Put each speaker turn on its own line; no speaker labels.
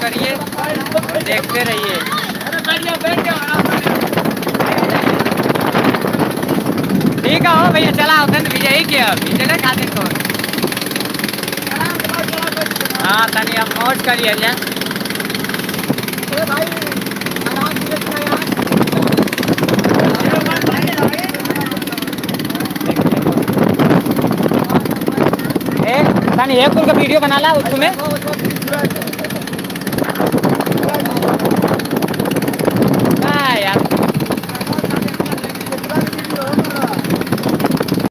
करिए, देखते रहिए। ठीक है, हो भैया, चला, उधर विजयी विजय ही चले विजय खाते हाँ तनी अब मौज करिए एक वीडियो बना ला उसमें।